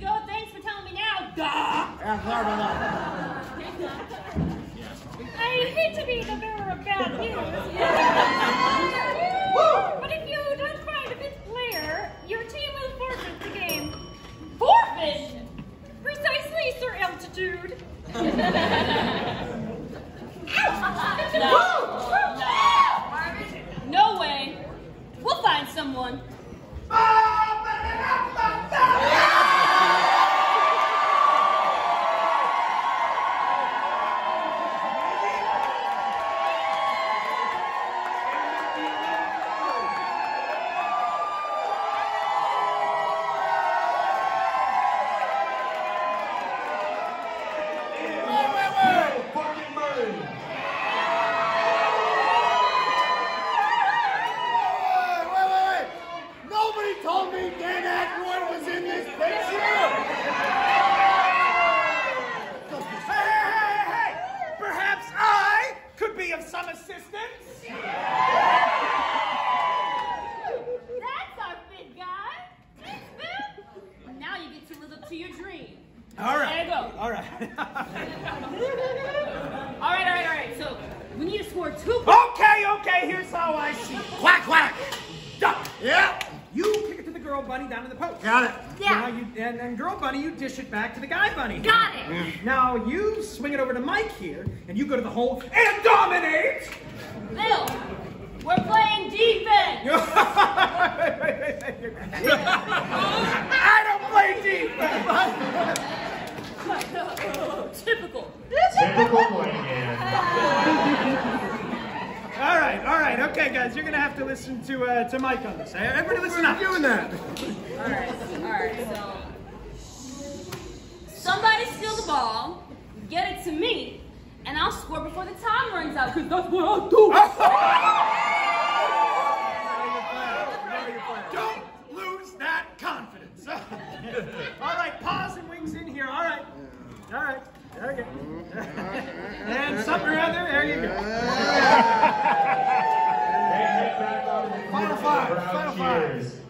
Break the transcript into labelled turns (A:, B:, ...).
A: to go. Thanks for telling me now. Duh.
B: Yeah, sorry about that.
A: I hate to be the bearer of bad news. but if you don't find a fifth player, your team will forfeit the game. Forfeit? Precisely, Sir Altitude.
B: told me Dan Aykroyd was in this picture.
C: Hey, hey, hey, hey! Perhaps I could be of some assistance?
A: That's our big guy. Thanks, Ben. Now you get to live up to your dream.
C: All right.
A: There you go.
C: All right.
A: All right, all right, all right. So we need to score two.
C: okay, okay, here's how I see it.
B: Quack, quack.
C: Duck.
B: Yeah.
C: You kick it to the girl bunny down in the post.
B: Got it.
A: Yeah.
C: Now you, and, and girl bunny, you dish it back to the guy bunny.
A: Got it.
C: Now you swing it over to Mike here, and you go to the hole and dominate.
A: Bill, we're playing defense.
C: I don't play defense.
A: Typical.
D: Typical Moynihan.
C: All right, all right, okay, guys, you're gonna have to listen to uh, to Mike on this. Everybody, listen up.
B: doing that?
A: All right, all right. So somebody steal the ball, get it to me, and I'll score before the time runs out. Cause that's what I'll do.
C: Don't lose that confidence. all right, paws and wings in here. All right, all right. There we go. and something or other. There you Final five. Final. Cheers.